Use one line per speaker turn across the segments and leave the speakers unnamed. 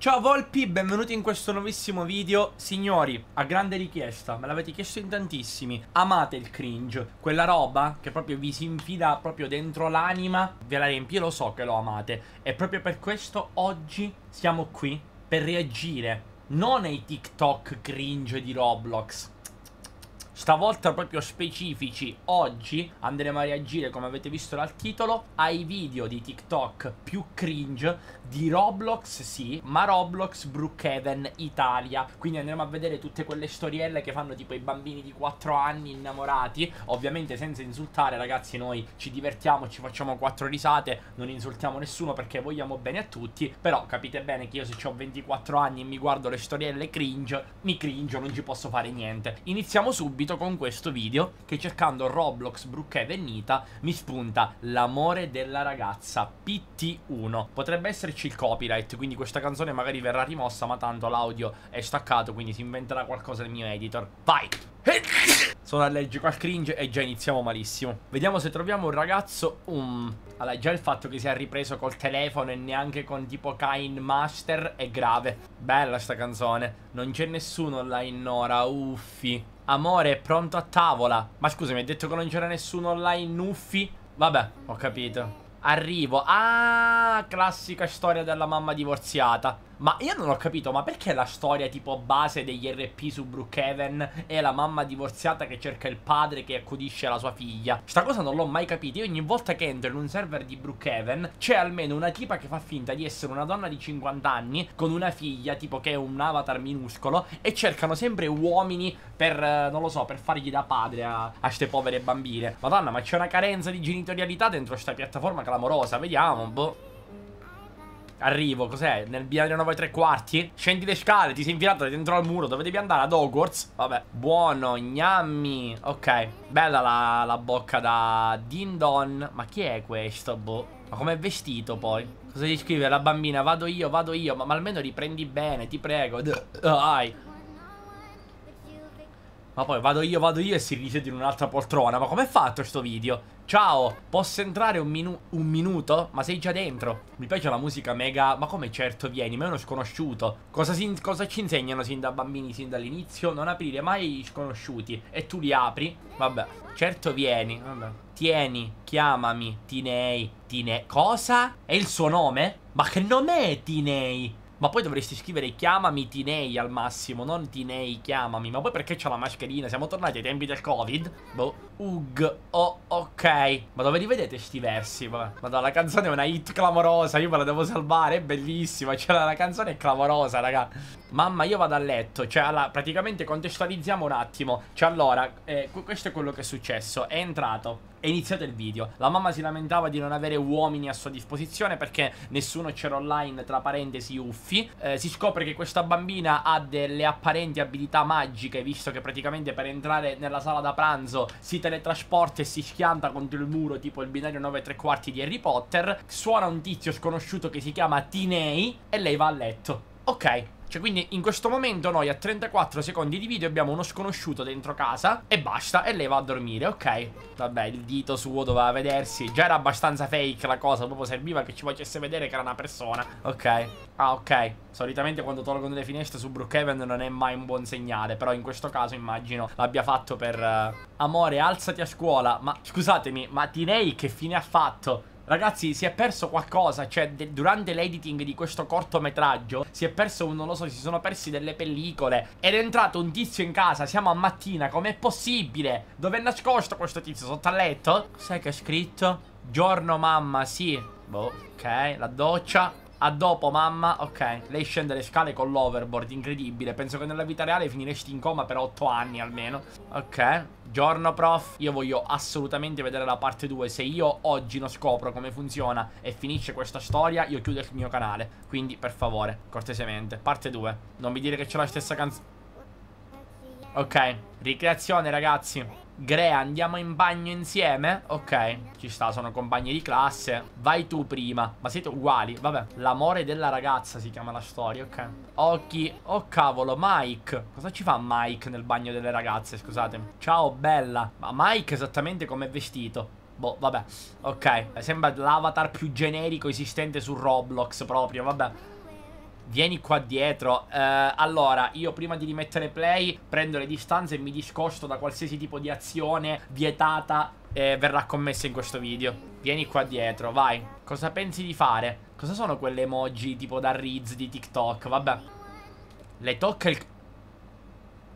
Ciao Volpi, benvenuti in questo nuovissimo video. Signori, a grande richiesta, me l'avete chiesto in tantissimi. Amate il cringe, quella roba che proprio vi si infila proprio dentro l'anima? Ve la riempie, lo so che lo amate. E proprio per questo oggi siamo qui per reagire Non ai TikTok cringe di Roblox Stavolta proprio specifici. Oggi andremo a reagire come avete visto dal titolo Ai video di TikTok più cringe Di Roblox sì Ma Roblox Brookhaven Italia. Quindi andremo a vedere tutte quelle storielle Che fanno tipo i bambini di 4 anni innamorati. Ovviamente senza insultare ragazzi Noi ci divertiamo, ci facciamo 4 risate Non insultiamo nessuno perché vogliamo bene a tutti. Però capite bene che io se ho 24 anni E mi guardo le storielle cringe Mi cringe, non ci posso fare niente. Iniziamo subito subito con questo video che cercando Roblox Brookhaven Nita mi spunta l'amore della ragazza PT1. Potrebbe esserci il copyright, quindi questa canzone magari verrà rimossa, ma tanto l'audio è staccato, quindi si inventerà qualcosa nel mio editor. Vai! Sono allergico al cringe e già iniziamo malissimo. Vediamo se troviamo un ragazzo... Um. Allora, già il fatto che sia ripreso col telefono e neanche con tipo Kain Master è grave. Bella sta canzone. Non c'è nessuno là in Nora, uffi. Amore, pronto a tavola. Ma scusa, mi hai detto che non c'era nessuno online uffi? Vabbè, ho capito. Arrivo. Ah, classica storia della mamma divorziata. Ma io non ho capito, ma perché la storia tipo base degli RP su Brookhaven è la mamma divorziata che cerca il padre che accudisce la sua figlia? Sta cosa non l'ho mai capita. Io ogni volta che entro in un server di Brookhaven c'è almeno una tipa che fa finta di essere una donna di 50 anni con una figlia tipo che è un avatar minuscolo e cercano sempre uomini per, eh, non lo so, per fargli da padre a, a ste povere bambine. Madonna, ma c'è una carenza di genitorialità dentro sta piattaforma clamorosa. Vediamo, boh. Arrivo, cos'è? Nel binario 9 e 3 quarti? Scendi le scale, ti sei infilato dentro al muro Dove devi andare? Ad Hogwarts? Vabbè Buono, gnammi Ok Bella la, la bocca da Din Don Ma chi è questo, boh? Ma com'è vestito poi? Cosa gli scrive la bambina? Vado io, vado io Ma, ma almeno riprendi bene, ti prego Dai Ma poi vado io, vado io e si risiede in un'altra poltrona Ma com'è fatto sto video? Ciao, posso entrare un, minu un, minuto? Ma sei già dentro. Mi piace la musica mega... Ma come certo vieni? Ma è uno sconosciuto. Cosa, cosa ci insegnano sin da bambini, sin dall'inizio? Non aprire mai sconosciuti. E tu li apri? Vabbè. Certo vieni. Vabbè. Tieni, chiamami, Tinei. Tine... Cosa? È il suo nome? Ma che nome è Tinei? Ma poi dovresti scrivere chiamami Tinei al massimo, non Tinei chiamami. Ma poi perché c'ha la mascherina? Siamo tornati ai tempi del Covid? Boh. Ug. Oh, ok. Ma dove li vedete sti versi? Madonna, la canzone è una hit clamorosa. Io me la devo salvare. È bellissima. Cioè, la, la canzone è clamorosa, raga. Mamma, io vado a letto. Cioè, allora, praticamente contestualizziamo un attimo. Cioè, allora, eh, questo è quello che è successo. È entrato è iniziato il video. La mamma si lamentava di non avere uomini a sua disposizione perché nessuno c'era online, tra parentesi, uffi. Eh, si scopre che questa bambina ha delle apparenti abilità magiche, visto che praticamente per entrare nella sala da pranzo si teletrasporta e si schianta contro il muro, tipo il binario 9 3 quarti di Harry Potter. Suona un tizio sconosciuto che si chiama Tinei e lei va a letto. Ok, cioè quindi in questo momento noi a 34 secondi di video abbiamo uno sconosciuto dentro casa e basta e lei va a dormire, ok. Vabbè il dito suo doveva vedersi, già era abbastanza fake la cosa, proprio serviva che ci facesse vedere che era una persona Ok, ah ok. Solitamente quando tolgono le finestre su Brookhaven non è mai un buon segnale Però in questo caso immagino l'abbia fatto per... Uh... Amore alzati a scuola. Ma scusatemi, ma Tinei che fine ha fatto? Ragazzi, si è perso qualcosa, cioè durante l'editing di questo cortometraggio si è perso, non lo so, si sono persi delle pellicole. Ed è entrato un tizio in casa, siamo a mattina, com'è possibile? Dove è nascosto questo tizio? Sotto al letto? Sai che ha scritto? Giorno mamma, sì. Boh, ok, la doccia. A dopo mamma, ok. Lei scende le scale con l'overboard, incredibile. Penso che nella vita reale finiresti in coma per 8 anni almeno. Ok Giorno prof, io voglio assolutamente vedere la parte 2 Se io oggi non scopro come funziona e finisce questa storia Io chiudo il mio canale. Quindi per favore, cortesemente Parte 2 Non mi dire che c'è la stessa canzone Ok, ricreazione ragazzi Grea, andiamo in bagno insieme? Ok, ci sta, sono compagni di classe. Vai tu prima Ma siete uguali, vabbè L'amore della ragazza si chiama la storia, ok. Occhi, oh cavolo, Mike. Cosa ci fa Mike nel bagno delle ragazze, scusatemi Ciao, bella. Ma Mike esattamente come è vestito. Boh, vabbè. Ok, sembra l'avatar più generico esistente su Roblox proprio, vabbè Vieni qua dietro. Eh, allora, io prima di rimettere play prendo le distanze e mi discosto da qualsiasi tipo di azione vietata e verrà commessa in questo video. Vieni qua dietro, vai. Cosa pensi di fare? Cosa sono quelle emoji tipo da Riz di TikTok? Vabbè. Le tocca il...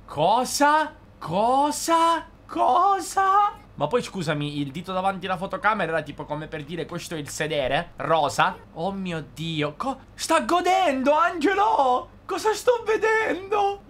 Cosa? Cosa? Cosa? Ma poi scusami, il dito davanti alla fotocamera era tipo come per dire questo è il sedere? Rosa? Oh mio Dio, Co sta godendo Angelo! Cosa sto vedendo?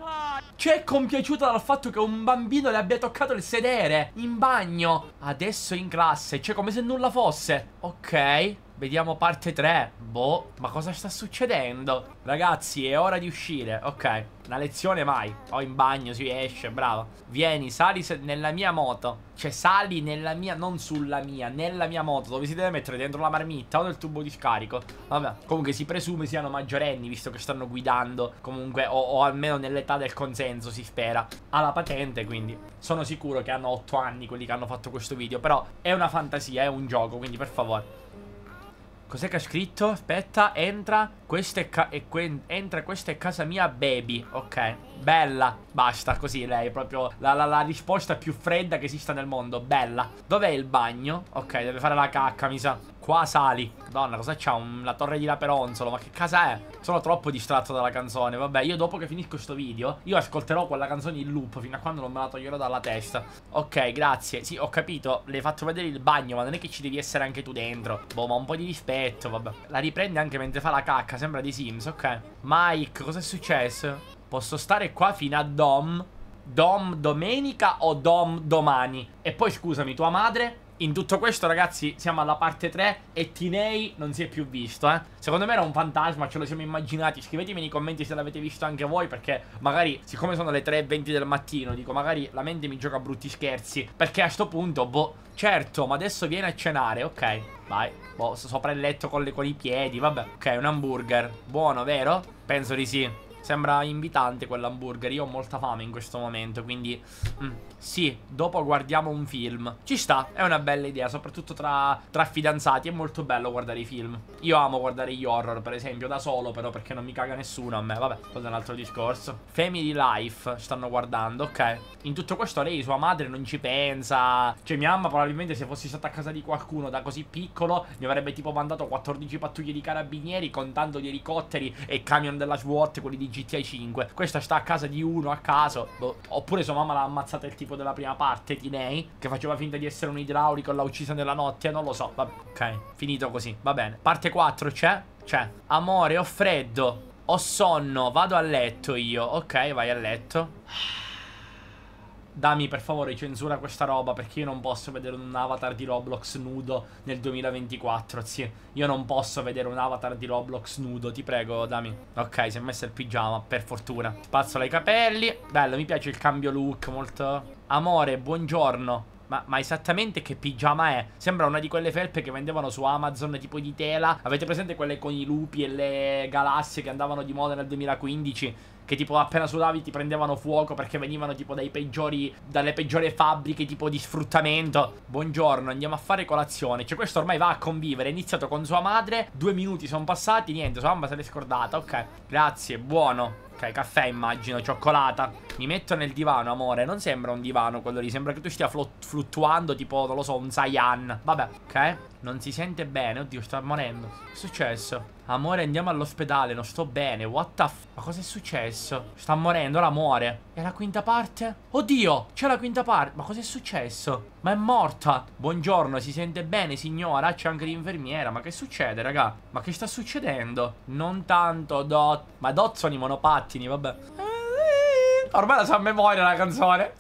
C'è compiaciuta dal fatto che un bambino le abbia toccato il sedere in bagno. Adesso in classe, cioè come se nulla fosse. Ok. Vediamo parte 3 Boh, ma cosa sta succedendo? Ragazzi, è ora di uscire. Ok, una lezione mai O in bagno si esce, bravo. Vieni, sali nella mia moto. Cioè, sali nella mia, non sulla mia Nella mia moto, dove si deve mettere? Dentro la marmitta o nel tubo di scarico. Vabbè, comunque si presume siano maggiorenni Visto che stanno guidando. Comunque, o, o almeno nell'età del consenso, si spera. Ha la patente, quindi. Sono sicuro che hanno 8 anni quelli che hanno fatto questo video Però è una fantasia, è un gioco Quindi per favore Cos'è che ha scritto? Aspetta, entra. Questa è, e entra, questa è casa mia, baby. Ok. Bella. Basta, così lei. Proprio la, la, la risposta più fredda che esista nel mondo. Bella. Dov'è il bagno? Ok, deve fare la cacca, mi sa. Qua sali. Donna, cosa c'ha? La torre di Laperonzolo. Ma che casa è? Sono troppo distratto dalla canzone. Vabbè, io dopo che finisco questo video, io ascolterò quella canzone in loop fino a quando non me la toglierò dalla testa. Ok, grazie. Sì, ho capito. Le hai fatto vedere il bagno, ma non è che ci devi essere anche tu dentro. Boh, ma un po' di rispetto, vabbè. La riprende anche mentre fa la cacca. Sembra di Sims, ok. Mike, cosa è successo? Posso stare qua fino a Dom? Dom domenica o Dom domani? E poi scusami, tua madre? In tutto questo ragazzi siamo alla parte 3 e Tinei non si è più visto eh. Secondo me era un fantasma, ce lo siamo immaginati. Scrivetemi nei commenti se l'avete visto anche voi Perché magari, siccome sono le 3.20 del mattino Dico magari la mente mi gioca brutti scherzi. Perché a sto punto, boh Certo, ma adesso viene a cenare, ok. Vai, boh, sopra il letto con, le, con i piedi, vabbè. Ok, un hamburger. Buono, vero? Penso di sì Sembra invitante quell'hamburger. Io ho molta fame in questo momento, quindi... Mm, sì, dopo guardiamo un film. Ci sta, è una bella idea, soprattutto tra, tra fidanzati. È molto bello guardare i film. Io amo guardare gli horror, per esempio, da solo, però, perché non mi caga nessuno a me. Vabbè, quello è un altro discorso. Family Life stanno guardando, ok. In tutto questo lei, sua madre, non ci pensa. Cioè, mia mamma probabilmente se fossi stata a casa di qualcuno da così piccolo, mi avrebbe tipo mandato 14 pattuglie di carabinieri, contando di elicotteri e camion della SWAT, quelli di GTA 5. Questa sta a casa di uno a caso. Boh. Oppure sua mamma l'ha ammazzata il tipo della prima parte, Tinei, che faceva finta di essere un idraulico e l'ha uccisa nella notte. Non lo so. Vabbè. Ok, finito così. Va bene. Parte 4 c'è? C'è. Amore, ho freddo. Ho sonno. Vado a letto io. Ok, vai a letto. Dammi per favore censura questa roba perché io non posso vedere un avatar di Roblox nudo nel 2024, zio. Io non posso vedere un avatar di Roblox nudo, ti prego, dammi. Ok, si è messo il pigiama, per fortuna. Spazzola i capelli. Bello, mi piace il cambio look, molto... Amore, buongiorno. Ma, ma, esattamente che pigiama è? Sembra una di quelle felpe che vendevano su Amazon tipo di tela. Avete presente quelle con i lupi e le galassie che andavano di moda nel 2015? Che tipo appena sudavi ti prendevano fuoco perché venivano tipo dai peggiori Dalle peggiori fabbriche tipo di sfruttamento Buongiorno andiamo a fare colazione Cioè questo ormai va a convivere È iniziato con sua madre Due minuti sono passati Niente sua mamma se l'è scordata Ok grazie buono Ok, caffè immagino, cioccolata Mi metto nel divano, amore Non sembra un divano quello lì Sembra che tu stia fluttuando tipo, non lo so, un Saiyan Vabbè, ok Non si sente bene Oddio, sta morendo Che è successo? Amore, andiamo all'ospedale Non sto bene What the f... Ma cosa è successo? Sta morendo, ora muore È la quinta parte? Oddio, c'è la quinta parte Ma cosa è successo? Ma è morta Buongiorno, si sente bene, signora? C'è anche l'infermiera Ma che succede, raga? Ma che sta succedendo? Non tanto, Dot Ma Dot sono i monopati pattini, vabbè. Ormai la so a memoria la canzone.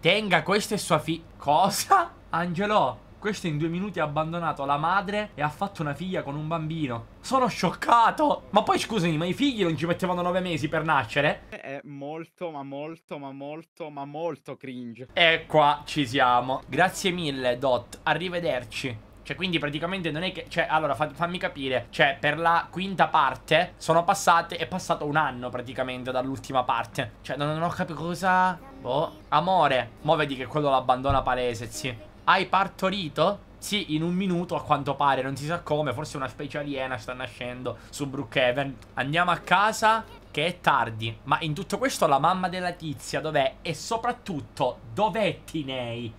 Tenga, questa è sua figlia. Cosa? Angelo, questo in due minuti ha abbandonato la madre e ha fatto una figlia con un bambino. Sono scioccato! Ma poi scusami, ma i figli non ci mettevano nove mesi per nascere?
È molto, ma molto, ma molto, ma molto cringe.
E qua ci siamo. Grazie mille, Dot. Arrivederci. Cioè, quindi praticamente non è che... Cioè, allora, fa, fammi capire. Cioè, per la quinta parte sono passate... È passato un anno praticamente dall'ultima parte. Cioè, non, non ho capito cosa... Boh. Amore. Mo vedi che quello l'abbandona palese, sì. Hai partorito? Sì, in un minuto a quanto pare, non si sa come, forse una specie aliena sta nascendo su Brookhaven. Andiamo a casa che è tardi. Ma in tutto questo la mamma della tizia dov'è? E soprattutto, dov'è Tinei?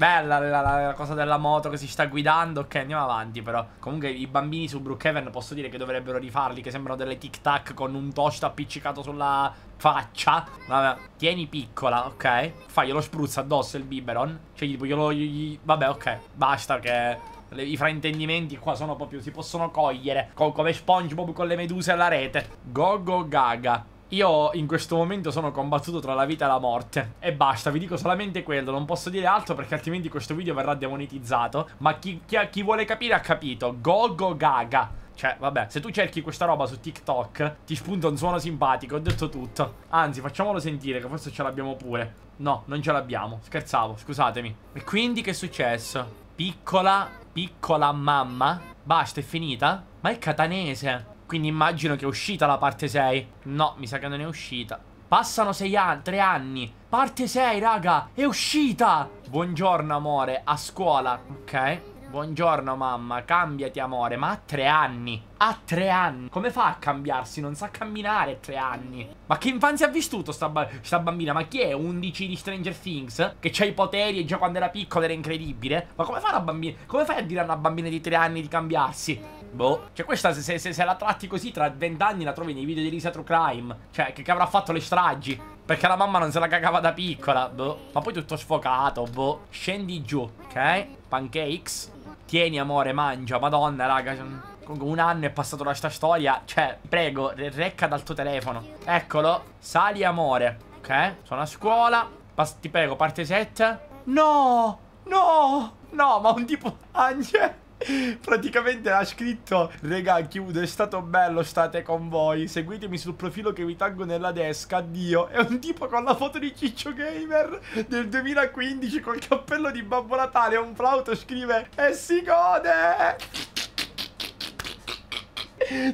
Bella la, la, la, cosa della moto che si sta guidando. Ok, andiamo avanti però. Comunque i bambini su Brookhaven posso dire che dovrebbero rifarli. Che sembrano delle tic tac con un toast appiccicato sulla faccia. Vabbè, tieni piccola, ok. Faglielo spruzza addosso il biberon. Cioè, tipo, glielo... Gli... Vabbè, ok. Basta che... Le, I fraintendimenti qua sono proprio... Si possono cogliere. Co come SpongeBob con le meduse alla rete. Go go gaga. Io in questo momento sono combattuto tra la vita e la morte. E basta, vi dico solamente quello. Non posso dire altro perché altrimenti questo video verrà demonetizzato. Ma chi, chi, chi vuole capire ha capito. Go go gaga. Cioè, vabbè, se tu cerchi questa roba su TikTok, ti spunta un suono simpatico, ho detto tutto. Anzi, facciamolo sentire, che forse ce l'abbiamo pure. No, non ce l'abbiamo. Scherzavo, scusatemi. E quindi che è successo? Piccola, piccola mamma. Basta, è finita? Ma è catanese. Quindi immagino che è uscita la parte 6. No, mi sa che non è uscita. Passano 6 anni, 3 anni. Parte 6, raga, è uscita. Buongiorno, amore, a scuola. Ok. Buongiorno mamma, cambiati amore, ma ha tre anni. Ha tre anni. Come fa a cambiarsi? Non sa camminare a tre anni. Ma che infanzia ha vissuto sta, sta bambina? Ma chi è? 11 di Stranger Things? Che c'ha i poteri e già quando era piccola era incredibile? Ma come fa una bambina? Come fai a dire a una bambina di tre anni di cambiarsi? Boh. Cioè questa se, se, se la tratti così tra vent'anni la trovi nei video di Lisa True Crime. Cioè che, che avrà fatto le stragi. Perché la mamma non se la cagava da piccola. Boh. Ma poi tutto sfocato. Boh. Scendi giù. Ok. Pancakes. Tieni amore, mangia, madonna raga un anno è passato da sta storia Cioè, prego, recca dal tuo telefono Eccolo, sali amore Ok, sono a scuola Pas ti prego, parte 7 No, no, no, ma un tipo Angel Praticamente ha scritto Regà chiudo è stato bello state con voi. Seguitemi sul profilo che vi taggo nella desca Addio. È un tipo con la foto di Ciccio Gamer Del 2015 col cappello di Babbo Natale Un flauto scrive E si gode!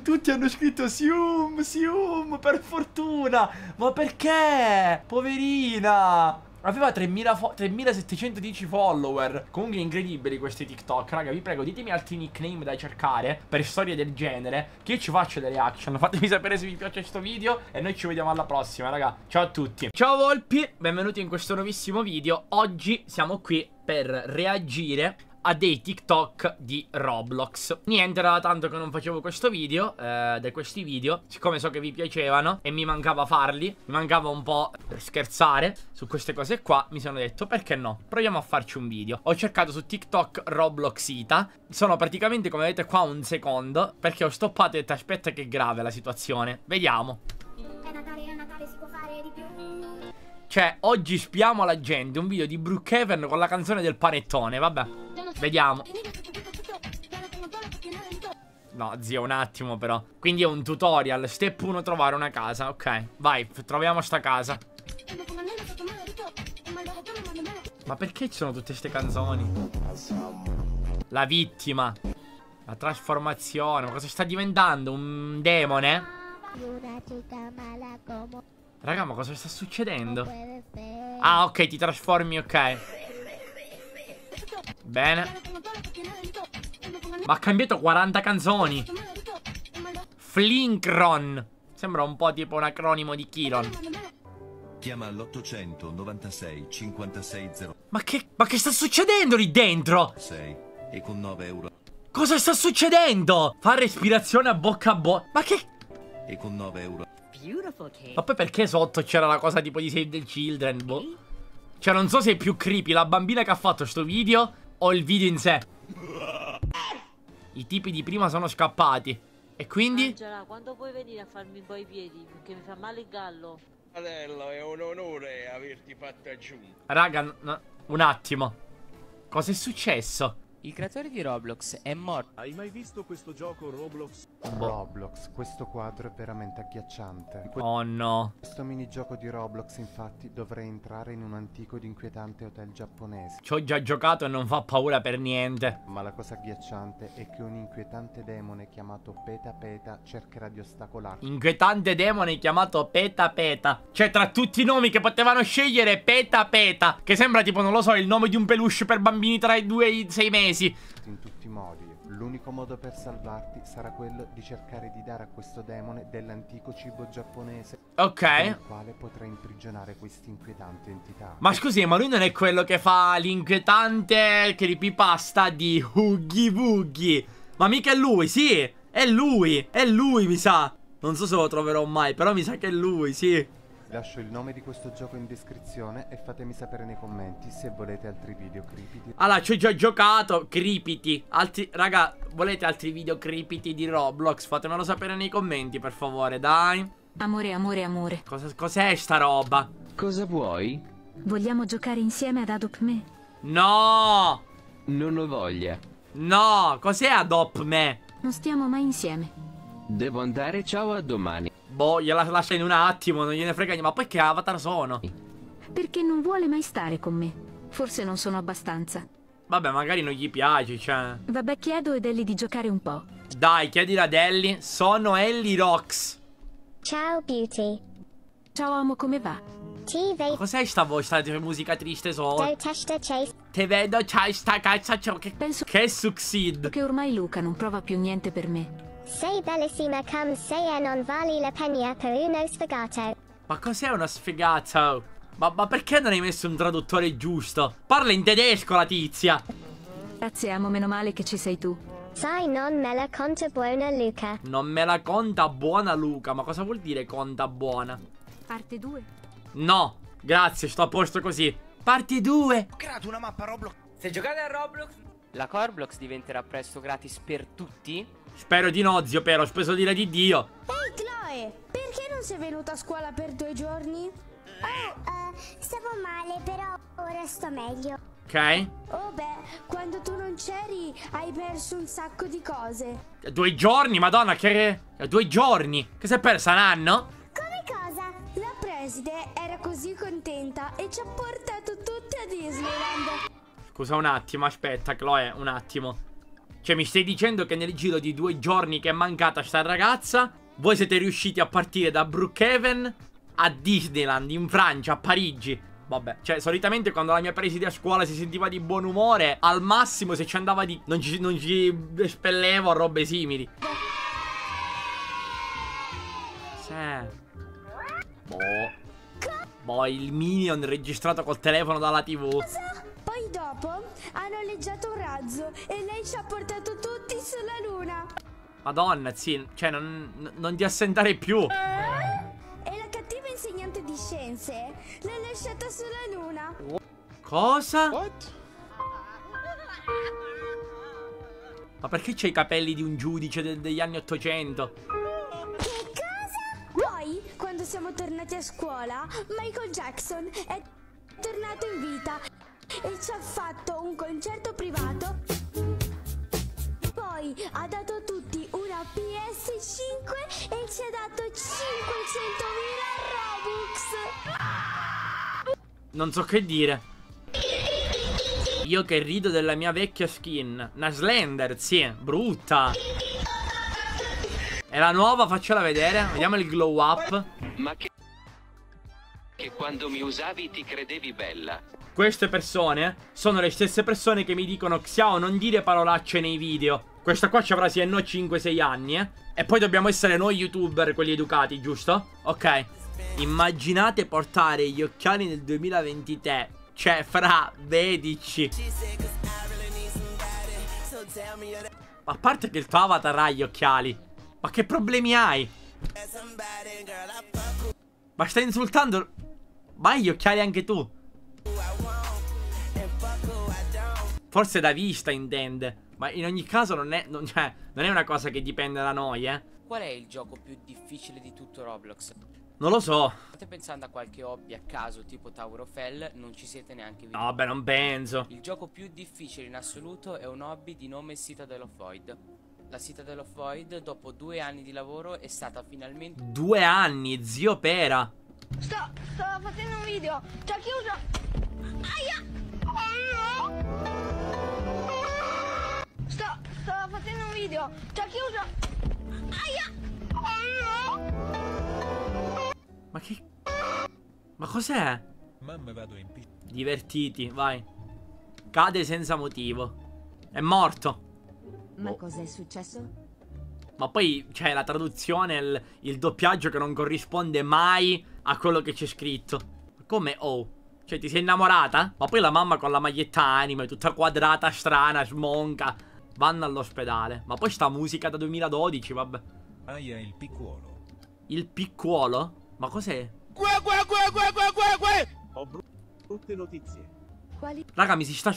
Tutti hanno scritto Sium, Sium, per fortuna. Ma perché? Poverina Aveva 3710 follower. Comunque incredibili questi TikTok. Raga vi prego ditemi altri nickname da cercare Per storie del genere Che io ci faccio delle reaction Fatemi sapere se vi piace questo video E noi ci vediamo alla prossima raga. Ciao a tutti. Ciao Volpi. Benvenuti in questo nuovissimo video. Oggi siamo qui per reagire a dei TikTok di Roblox. Niente, era da tanto che non facevo questo video, eh, di questi video, siccome so che vi piacevano e mi mancava farli, mi mancava un po' per scherzare su queste cose qua, mi sono detto perché no, proviamo a farci un video. Ho cercato su TikTok Robloxita, sono praticamente come vedete qua un secondo, perché ho stoppato e detto aspetta che è grave la situazione. Vediamo. È Natale, è Natale, si può fare di più. Cioè, oggi spiamo alla gente un video di Brookhaven con la canzone del panettone, vabbè. Vediamo. No, zio, un attimo però. Quindi è un tutorial. Step 1, trovare una casa. Ok, vai, troviamo sta casa. Ma perché ci sono tutte queste canzoni? La vittima. La trasformazione. Ma cosa sta diventando? Un demone? Raga, ma cosa sta succedendo? Ah, ok, ti trasformi, ok. Bene. Ma ha cambiato 40 canzoni. Flinkron. Sembra un po' tipo un acronimo di Kiron. Chiama all'896 560. Ma che, ma che sta succedendo lì dentro? 6 e con 9 euro. Cosa sta succedendo? Fa respirazione a bocca a bocca. Ma che... E con 9 euro. Ma poi perché sotto c'era la cosa tipo di Save the Children, boh. Cioè non so se è più creepy la bambina che ha fatto sto video o il video in sé. I tipi di prima sono scappati. E quindi?
Angela, quando puoi venire a farmi un po' i piedi? Perché mi fa male il gallo.
Fratello, è un onore averti fatto aggiungere.
Raga, no, un attimo. Cosa è successo?
Il creatore di Roblox è morto.
Hai mai visto questo gioco Roblox?
Roblox, questo quadro è veramente agghiacciante.
Oh no.
questo minigioco di Roblox, infatti, dovrei entrare in un antico ed inquietante hotel giapponese.
Ci ho già giocato e non fa paura per niente.
Ma la cosa agghiacciante è che un inquietante demone chiamato Peta Peta cercherà di ostacolarci.
Inquietante demone chiamato Peta Peta. Cioè, tra tutti i nomi che potevano scegliere, Peta Peta. Che sembra tipo, non lo so, il nome di un peluche per bambini tra i due e i sei mesi.
in tutti i modi. L'unico modo per salvarti sarà quello di cercare di dare a questo demone dell'antico cibo giapponese con
Ok.
il quale potrai imprigionare questa inquietante entità.
Ma scusi, ma lui non è quello che fa l'inquietante creepypasta di Huggy Wuggy. Ma mica è lui, sì. È lui. È lui, mi sa. Non so se lo troverò mai, però mi sa che è lui, sì.
Lascio il nome di questo gioco in descrizione e fatemi sapere nei commenti se volete altri video creepy
Allora, ci ho già giocato. Creepity. Altri, raga, volete altri video creepity di Roblox? Fatemelo sapere nei commenti, per favore, dai.
Amore, amore, amore.
Cos'è sta roba?
Cosa vuoi?
Vogliamo giocare insieme ad Adopt Me?
No!
Non ho voglia.
No! Cos'è Adopt Me?
Non stiamo mai insieme.
Devo andare, ciao a domani.
Boh, gliela lascia in un attimo, non gliene frega niente. Ma poi che avatar sono?
Perché non vuole mai stare con me. Forse non sono abbastanza.
Vabbè, magari non gli piace, cioè.
Vabbè, chiedo ed Ellie di giocare un po'.
Dai, chiedila ad Ellie. Sono Ellie Rox.
Ciao Beauty.
Ciao amo, come va?
Cos'è sta voce, sta musica triste solo?
testa chase.
Te vedo, c'hai sta cazzo, c'ho- che,
Penso
che succeed.
che ormai Luca non prova più niente per me.
Sei bellissima come sei e non vali la pena per uno sfagato.
Ma cos'è una sfigata? Ma, ma perché non hai messo un traduttore giusto? Parla in tedesco la tizia.
Grazie amo, meno male che ci sei tu.
Sai non me la conta buona Luca.
Non me la conta buona Luca. Ma cosa vuol dire conta buona?
Parte 2.
No, grazie, sto a posto così. Parti 2.
Se giocate a Roblox, la Corblox diventerà presto gratis per tutti.
Spero di no, zio Pero, ho speso dire di Dio.
Ehi Chloe, perché non sei venuta a scuola per due giorni?
Oh, stavo male però ora sto meglio.
Ok?
Oh beh, quando tu non c'eri hai perso un sacco di cose.
Due giorni, madonna, che... Due giorni. Che si è persa un anno?
Come cosa? La preside era così contenta e ci ha portato tutti a Disneyland.
Scusa un attimo, aspetta, Chloe, un attimo. Cioè, mi stai dicendo che nel giro di due giorni che è mancata sta ragazza, voi siete riusciti a partire da Brookhaven a Disneyland, in Francia, a Parigi. Vabbè, cioè, solitamente quando la mia preside a scuola si sentiva di buon umore, al massimo se ci andava di... non ci, non ci espellevo a robe simili. Sì. Boh. Boh, il minion registrato col telefono dalla tv.
Poi dopo ha noleggiato un razzo e lei ci ha portato.
Madonna, sì, cioè non, non ti assentare più.
E la cattiva insegnante di scienze l'ha lasciata sulla luna.
Cosa?
What?
Ma perché c'hai i capelli di un giudice del- degli anni 800?
Che cosa? Poi, quando siamo tornati a scuola, Michael Jackson è tornato in vita e ci ha fatto un concerto privato. Poi ha dato a una PS5 e ci ha dato 500.000 Robux.
Non so che dire. Io che rido della mia vecchia skin. Una Slender, sì, brutta. E la nuova, faccela vedere. Vediamo il glow up.
Ma che... Che quando mi usavi ti credevi bella.
Queste persone sono le stesse persone che mi dicono Xiao non dire parolacce nei video Questa qua ci avrà sì e no 5-6 anni eh E poi dobbiamo essere noi youtuber quelli educati giusto? Ok Immaginate portare gli occhiali nel 2023 Cioè fra vedici a parte che il tuo avatar ha gli occhiali Ma che problemi hai? Ma stai insultando Hai gli occhiali anche tu Forse da vista intende. Ma in ogni caso non è, non, cioè, non è una cosa che dipende da noi, eh.
Qual è il gioco più difficile di tutto Roblox?
Non lo so.
State pensando a qualche hobby a caso tipo Tower of Hell, non ci siete neanche
No,
visti.
vabbè, non penso.
Il gioco più difficile in assoluto è un hobby di nome Citadel of Void. La Citadel of Void, dopo due anni di lavoro, è stata finalmente
Due anni, zio Pera.
Sto, sto facendo un video. Ci ha chiuso. Aia. Sto, sto facendo un video. Ci ha chiuso. Aia.
Ma che... Ma cos'è?
Mamma vado in piscina.
Divertiti, vai. Cade senza motivo. È morto.
Ma cos'è successo?
Ma poi c'è la traduzione, il, il doppiaggio che non corrisponde mai a quello che c'è scritto. Come oh? Cioè ti sei innamorata? Ma poi la mamma con la maglietta anime, tutta quadrata, strana, smonca. Vanno all'ospedale. Ma poi sta musica da 2012, vabbè.
Aia il piccuolo.
Il piccuolo? Ma cos'è?
Ho bru- brutte notizie.
Quali
Raga, mi si sta...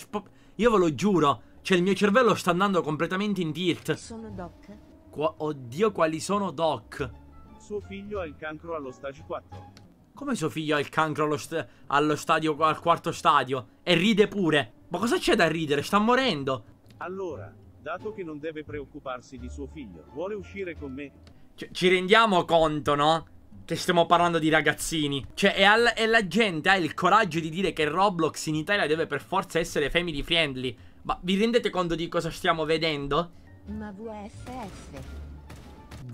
Io ve lo giuro. Cioè il mio cervello sta andando completamente in tilt.
sono Doc?
Qua- Oddio, quali sono Doc?
Suo figlio ha il cancro allo stage 4.
Come suo figlio ha il cancro allo, st- allo stadio, al quarto stadio? E ride pure. Ma cosa c'è da ridere? Sta morendo.
Allora, dato che non deve preoccuparsi di suo figlio, vuole uscire con me?
Cioè, ci rendiamo conto, no? Che stiamo parlando di ragazzini. Cioè, e, al- e la gente ha il coraggio di dire che Roblox in Italia deve per forza essere family friendly. Ma vi rendete conto di cosa stiamo vedendo?
Ma VFF.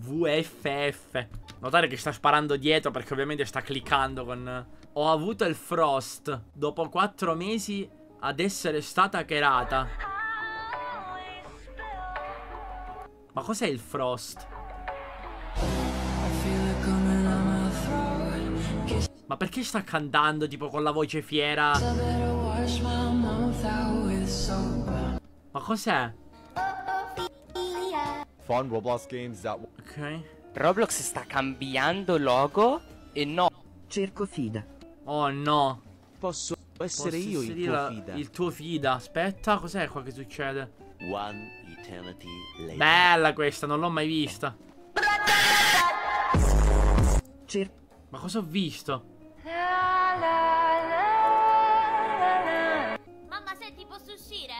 VFF. Notare che sta sparando dietro perché ovviamente sta cliccando con... Ho avuto il Frost dopo quattro mesi ad essere stata kerata. Ma cos'è il Frost? Ma perché sta cantando tipo con la voce fiera? Ma cos'è?
Fun Roblox games that
Ok.
Roblox sta cambiando logo e no.
Cerco Fida.
Oh no.
Posso essere
Posso
io il tuo
la-
fida.
Il tuo fida. Aspetta, cos'è qua che succede?
One eternity later.
Bella questa, non l'ho mai vista.
Cer-
Ma cosa ho visto?
Mamma, senti, posso uscire?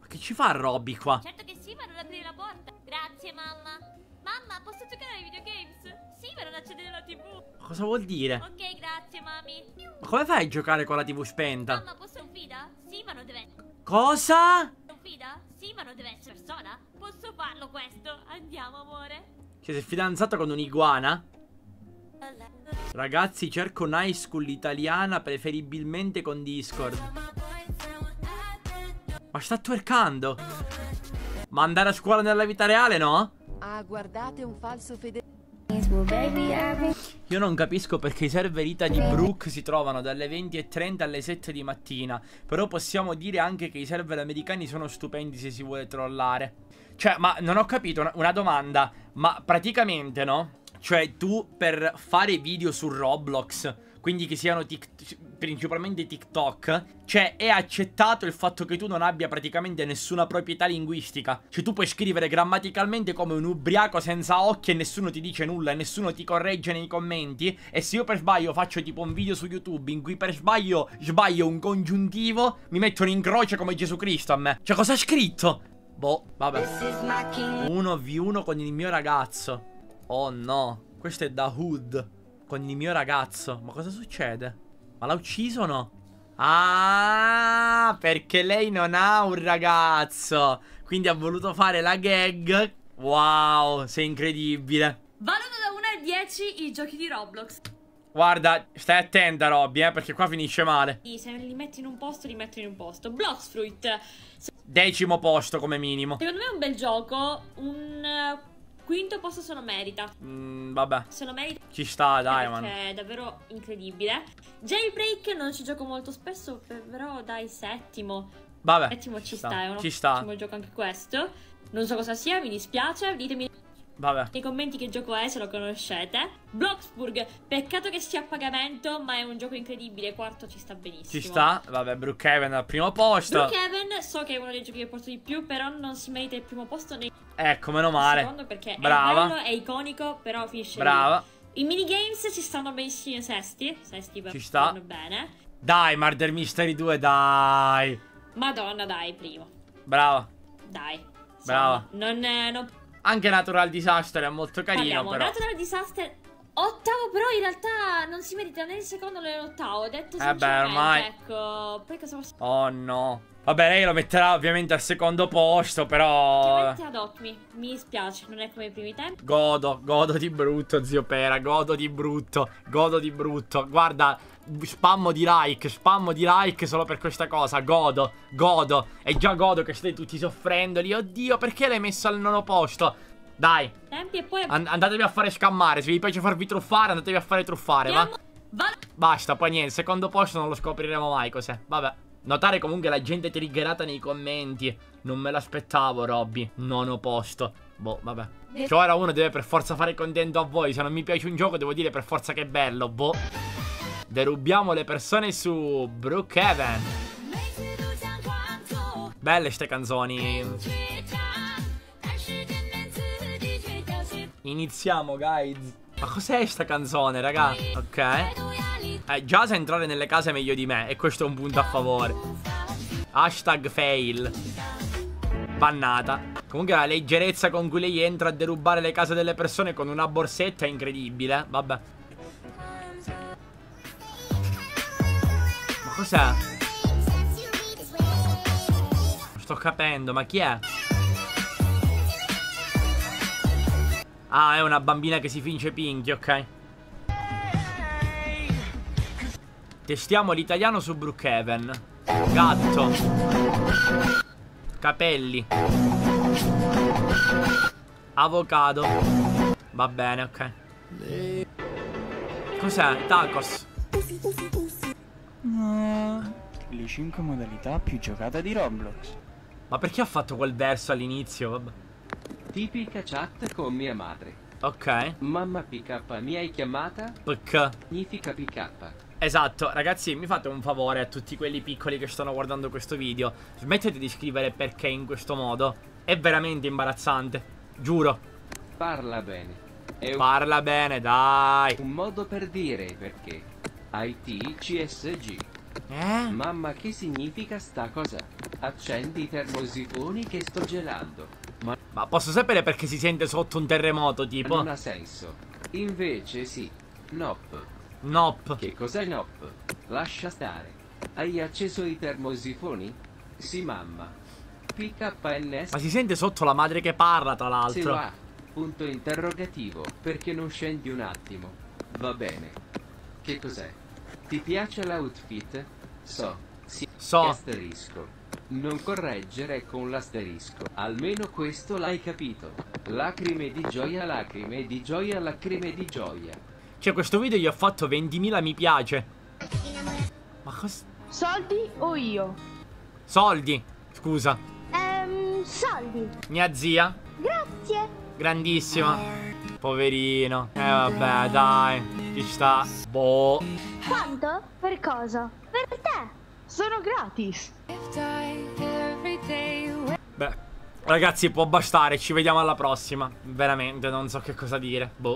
Ma che ci fa Robby qua?
Certo che sì, ma non aprire la porta. Grazie, mamma. Mamma, posso giocare ai videogames? Sì, ma non accendere la TV.
Cosa vuol dire?
Ok, grazie, mami.
Ma come fai a giocare con la TV spenta?
Mamma, posso un fida? Sì, ma non deve essere.
Cosa?
Un fida? Sì, ma non deve essere persona. Posso farlo questo? Andiamo, amore.
Cioè, sei fidanzato con un'iguana? Ragazzi, cerco una high school italiana, preferibilmente con Discord. Ma sta twerkando. Ma andare a scuola nella vita reale, no?
Ah, guardate un falso fede.
Io non capisco perché i server Ita di Brook si trovano dalle 20.30 alle 7 di mattina. Però possiamo dire anche che i server americani sono stupendi se si vuole trollare. Cioè, ma non ho capito una, domanda. Ma praticamente, no? Cioè, tu per fare video su Roblox, quindi che siano tic- principalmente TikTok, cioè è accettato il fatto che tu non abbia praticamente nessuna proprietà linguistica. Cioè, tu puoi scrivere grammaticalmente come un ubriaco senza occhi e nessuno ti dice nulla e nessuno ti corregge nei commenti. E se io per sbaglio faccio tipo un video su YouTube in cui per sbaglio sbaglio un congiuntivo, mi mettono in croce come Gesù Cristo a me. Cioè, cosa ha scritto? Boh, vabbè. 1v1 con il mio ragazzo. Oh no, questo è da Hood con il mio ragazzo. Ma cosa succede? Ma l'ha ucciso o no? Ah, perché lei non ha un ragazzo. Quindi ha voluto fare la gag. Wow, sei incredibile.
Valuto da 1 a 10 i giochi di Roblox.
Guarda, stai attenta, Robby, eh, perché qua finisce male.
Sì, Se li metti in un posto, li metto in un posto. Bloxfruit.
Decimo posto come minimo.
Secondo me è un bel gioco. Un quinto posto se lo merita.
Mm, vabbè.
Se lo merita.
Ci sta, dai, man.
È davvero incredibile. Jailbreak non ci gioco molto spesso, però dai, settimo.
Vabbè.
Settimo ci
sta,
sta, è un
ci sta.
ottimo gioco anche questo. Non so cosa sia, mi dispiace. Ditemi
Vabbè.
nei commenti che gioco è, se lo conoscete. Bloxburg, peccato che sia a pagamento, ma è un gioco incredibile. Quarto ci sta benissimo.
Ci sta. Vabbè, Brookhaven al primo posto.
Brookhaven, so che è uno dei giochi che porto di più, però non si merita il primo posto nei
Ecco, meno male.
secondo perché
Brava.
è bello, è iconico, però finisce lì.
Brava.
I minigames ci stanno benissimo sesti. Sesti
Ci sta.
bene.
Dai, Murder Mystery 2, dai.
Madonna, dai, primo.
Brava.
Dai.
Brava.
Non, eh, non
Anche Natural Disaster è molto carino,
parliamo.
però.
Natural Disaster. Ottavo, però in realtà non si merita né il secondo né l'ottavo. Detto
Eh beh, ormai-
ecco. Poi cosa possiamo
Oh no. Vabbè, lei lo metterà ovviamente al secondo posto, però...
Ad hoc, mi, mi dispiace, non è come i primi tempi.
Godo, godo di brutto, zio Pera, godo di brutto, godo di brutto. Guarda, spammo di like, spammo di like solo per questa cosa, godo, godo. E già godo che state tutti soffrendo lì. Oddio, perché l'hai messo al nono posto? Dai,
Tempi e poi
an- andatevi a fare scammare, se vi piace farvi truffare, andatevi a fare truffare, va?
Va-
Basta, poi niente, secondo posto non lo scopriremo mai cos'è. Vabbè. Notare comunque la gente triggerata nei commenti. Non me l'aspettavo, Robby. Nono posto. Boh, vabbè. Cioè ora uno deve per forza fare contento a voi. Se non mi piace un gioco devo dire per forza che è bello. Boh. Derubiamo le persone su Brookhaven. Belle ste canzoni. Iniziamo, guys. Ma cos'è sta canzone, raga? Ok. Eh, già sa entrare nelle case meglio di me. E questo è un punto a favore. Hashtag fail. Bannata. Comunque la leggerezza con cui lei entra a derubare le case delle persone con una borsetta è incredibile. Vabbè. Non sto capendo, ma chi è? Ah, è una bambina che si finge Pinky, ok. Testiamo l'italiano su Brookhaven. Gatto. Capelli. Avocado. Va bene, ok. Cos'è? Tacos.
Le 5 modalità più giocate di Roblox.
Ma perché ha fatto quel verso all'inizio? Vabbè.
Tipica chat con mia madre.
Ok.
Mamma PK mi hai chiamata?
PK.
Significa PK.
Esatto, ragazzi, mi fate un favore a tutti quelli piccoli che stanno guardando questo video. Smettete di scrivere perché in questo modo. È veramente imbarazzante. Giuro.
Parla bene. Un,
Parla bene, dai.
un modo per dire perché. IT CSG.
Eh?
Mamma che significa sta cosa? Accendi i termosifoni che sto gelando. Ma
Ma posso sapere perché si sente sotto un terremoto, tipo?
non ha senso. Invece sì. Nop.
Nope.
Che cos'è Nop? Lascia stare. Hai acceso i termosifoni? Sì mamma. PKNS
Ma si sente sotto la madre che parla, tra l'altro.
va. Punto interrogativo. Perché non scendi un attimo? Va bene. Che cos'è? Ti piace l'outfit? So. Sì.
So.
Asterisco. Non correggere con l'asterisco. Almeno questo l'hai capito. Lacrime di gioia, lacrime di gioia, lacrime di gioia.
Cioè, questo video gli ho fatto 20.000 mi piace. Ma cosa?
Soldi o io?
Soldi. Scusa.
Ehm, soldi.
Mia zia.
Grazie.
Grandissima. Poverino. Eh vabbè, dai. Ci sta. Boh.
Quanto? Per cosa? Per te. Sono gratis.
Beh. Ragazzi, può bastare. Ci vediamo alla prossima. Veramente, non so che cosa dire. Boh.